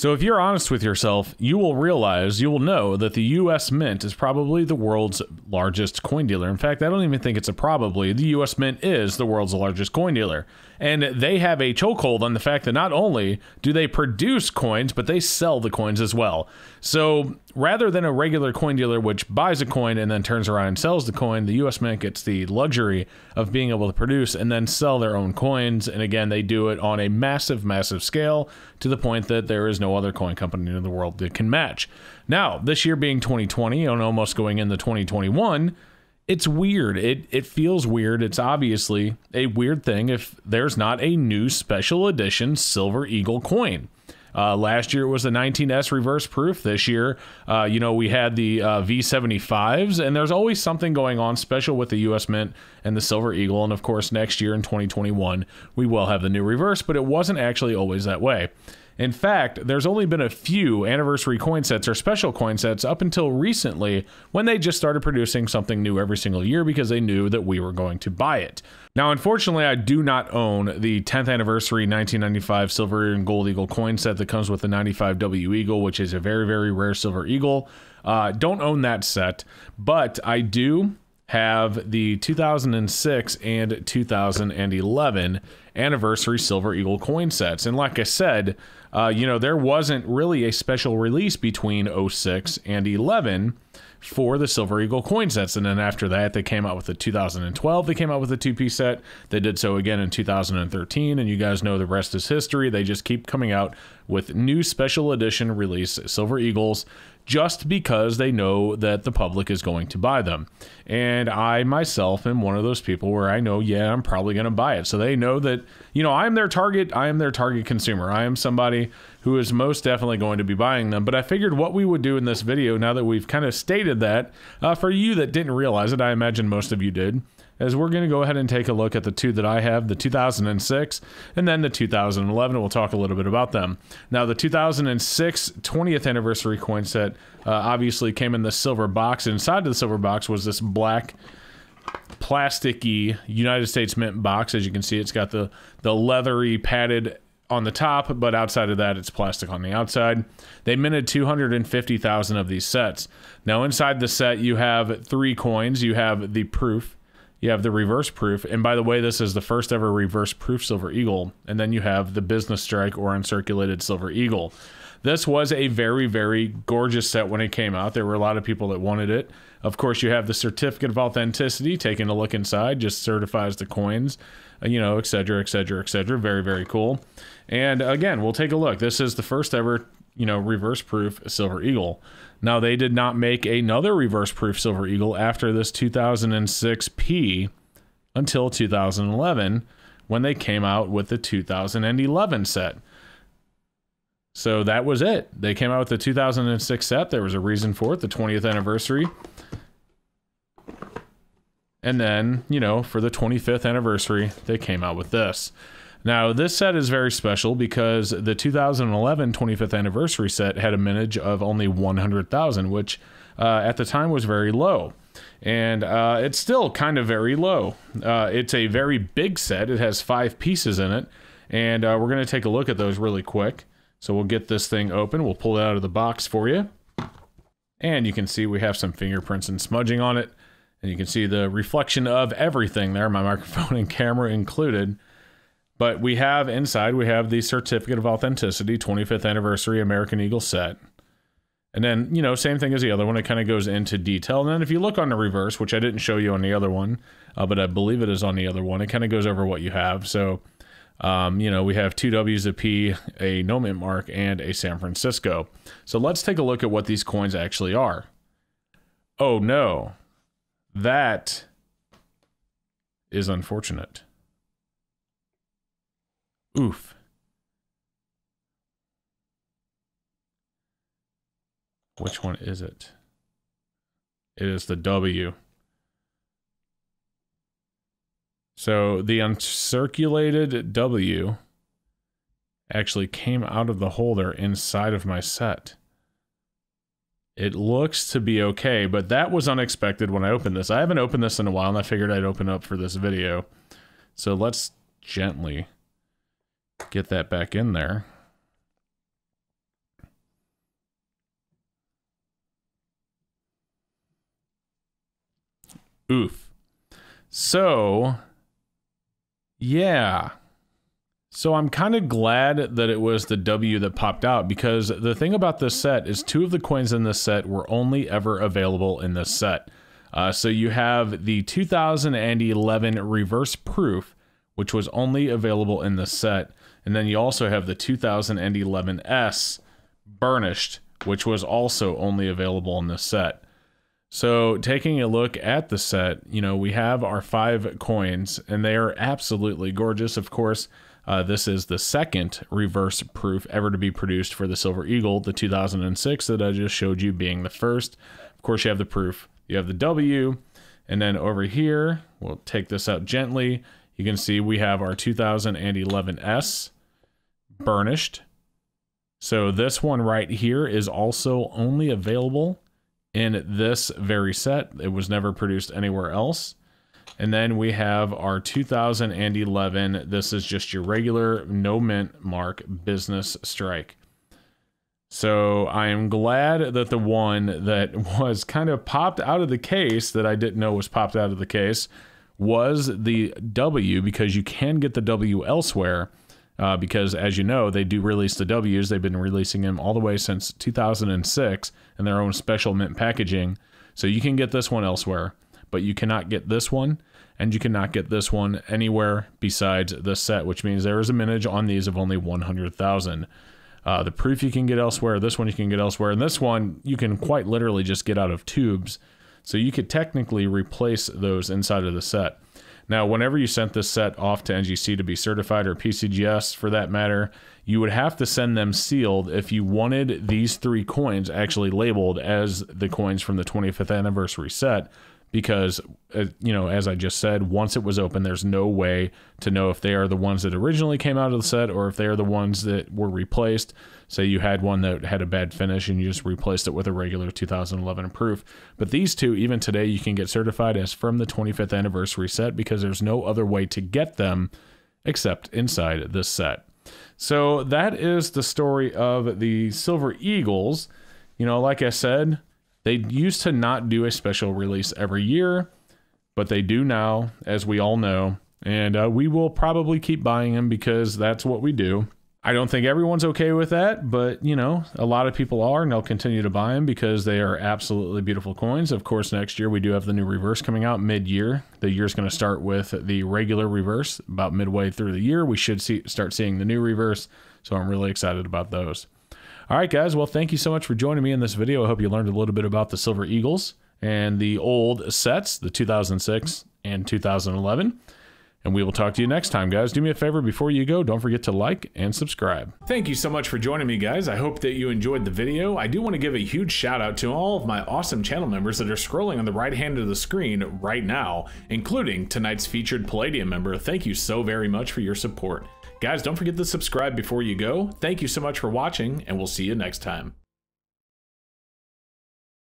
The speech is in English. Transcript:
So, if you're honest with yourself, you will realize, you will know that the US Mint is probably the world's largest coin dealer. In fact, I don't even think it's a probably. The US Mint is the world's largest coin dealer. And they have a chokehold on the fact that not only do they produce coins, but they sell the coins as well. So, rather than a regular coin dealer which buys a coin and then turns around and sells the coin, the US Mint gets the luxury of being able to produce and then sell their own coins. And again, they do it on a massive, massive scale to the point that there is no other coin company in the world that can match. Now, this year being 2020 and almost going into 2021, it's weird. It it feels weird. It's obviously a weird thing if there's not a new special edition Silver Eagle coin. Uh, last year it was the 19S reverse proof. This year, uh, you know, we had the uh, V75s, and there's always something going on special with the US Mint and the Silver Eagle. And of course, next year in 2021, we will have the new reverse, but it wasn't actually always that way. In fact, there's only been a few anniversary coin sets or special coin sets up until recently when they just started producing something new every single year because they knew that we were going to buy it. Now, unfortunately, I do not own the 10th anniversary 1995 Silver and Gold Eagle coin set that comes with the 95 W Eagle, which is a very, very rare Silver Eagle. Uh, don't own that set, but I do have the 2006 and 2011 anniversary Silver Eagle coin sets. And like I said, uh, you know, there wasn't really a special release between 06 and 11 for the Silver Eagle coin sets. And then after that, they came out with the 2012. They came out with a two piece set. They did so again in 2013. And you guys know the rest is history. They just keep coming out with new special edition release Silver Eagles just because they know that the public is going to buy them. And I myself am one of those people where I know, yeah, I'm probably going to buy it. So they know that, you know, I'm their target. I am their target consumer. I am somebody who is most definitely going to be buying them. But I figured what we would do in this video, now that we've kind of stated that, uh, for you that didn't realize it, I imagine most of you did, is we're going to go ahead and take a look at the two that I have, the 2006 and then the 2011. We'll talk a little bit about them. Now, the 2006 20th anniversary coin set uh, obviously came in the silver box. Inside of the silver box was this black plasticky United States Mint box. As you can see, it's got the, the leathery padded on the top, but outside of that, it's plastic on the outside. They minted 250,000 of these sets. Now, inside the set, you have three coins. You have the proof, you have the reverse proof. And by the way, this is the first ever reverse proof Silver Eagle. And then you have the business strike or uncirculated Silver Eagle. This was a very, very gorgeous set when it came out. There were a lot of people that wanted it. Of course, you have the certificate of authenticity. Taking a look inside just certifies the coins, uh, you know, et cetera, et cetera, et cetera. Very, very cool. And again, we'll take a look. This is the first ever, you know, reverse proof Silver Eagle. Now, they did not make another reverse proof Silver Eagle after this 2006P until 2011 when they came out with the 2011 set. So that was it. They came out with the 2006 set. There was a reason for it, the 20th anniversary. And then, you know, for the 25th anniversary, they came out with this. Now, this set is very special because the 2011 25th anniversary set had a mintage of only 100,000, which uh, at the time was very low. And uh, it's still kind of very low. Uh, it's a very big set, it has five pieces in it. And uh, we're going to take a look at those really quick. So we'll get this thing open, we'll pull it out of the box for you. And you can see we have some fingerprints and smudging on it. And you can see the reflection of everything there, my microphone and camera included. But we have inside, we have the Certificate of Authenticity 25th Anniversary American Eagle set. And then, you know, same thing as the other one. It kind of goes into detail. And then if you look on the reverse, which I didn't show you on the other one, uh, but I believe it is on the other one, it kind of goes over what you have. So, um, you know, we have two W's, a P, a no mint mark, and a San Francisco. So let's take a look at what these coins actually are. Oh no, that is unfortunate. Oof. Which one is it? It is the W. So the uncirculated W actually came out of the holder inside of my set. It looks to be okay, but that was unexpected when I opened this. I haven't opened this in a while, and I figured I'd open up for this video. So let's gently get that back in there. Oof. So, yeah. So I'm kind of glad that it was the W that popped out because the thing about this set is two of the coins in this set were only ever available in this set. Uh, so you have the 2011 Reverse Proof, which was only available in the set, and then you also have the 2011 S Burnished, which was also only available in this set. So, taking a look at the set, you know, we have our five coins, and they are absolutely gorgeous. Of course, uh, this is the second reverse proof ever to be produced for the Silver Eagle, the 2006 that I just showed you being the first. Of course, you have the proof, you have the W, and then over here, we'll take this out gently. You can see we have our 2011 S burnished. So this one right here is also only available in this very set. It was never produced anywhere else. And then we have our 2011. This is just your regular no mint mark business strike. So I am glad that the one that was kind of popped out of the case that I didn't know was popped out of the case was the W because you can get the W elsewhere. Uh, because as you know, they do release the W's. They've been releasing them all the way since 2006 in their own special mint packaging. So you can get this one elsewhere, but you cannot get this one, and you cannot get this one anywhere besides this set, which means there is a mintage on these of only 100,000. Uh, the proof you can get elsewhere, this one you can get elsewhere, and this one you can quite literally just get out of tubes. So you could technically replace those inside of the set. Now, whenever you sent this set off to NGC to be certified or PCGS for that matter, you would have to send them sealed if you wanted these three coins actually labeled as the coins from the 25th anniversary set because uh, you know as i just said once it was open there's no way to know if they are the ones that originally came out of the set or if they are the ones that were replaced. Say you had one that had a bad finish and you just replaced it with a regular 2011 proof. But these two even today you can get certified as from the 25th anniversary set because there's no other way to get them except inside this set. So that is the story of the silver eagles. You know like i said they used to not do a special release every year, but they do now, as we all know. And uh, we will probably keep buying them because that's what we do. I don't think everyone's okay with that, but you know, a lot of people are, and they'll continue to buy them because they are absolutely beautiful coins. Of course, next year we do have the new reverse coming out mid year. The year's going to start with the regular reverse about midway through the year. We should see, start seeing the new reverse. So I'm really excited about those. All right, guys. Well, thank you so much for joining me in this video. I hope you learned a little bit about the Silver Eagles and the old sets, the 2006 and 2011. And we will talk to you next time, guys. Do me a favor before you go, don't forget to like and subscribe. Thank you so much for joining me, guys. I hope that you enjoyed the video. I do want to give a huge shout out to all of my awesome channel members that are scrolling on the right hand of the screen right now, including tonight's featured Palladium member. Thank you so very much for your support. Guys, don't forget to subscribe before you go. Thank you so much for watching, and we'll see you next time.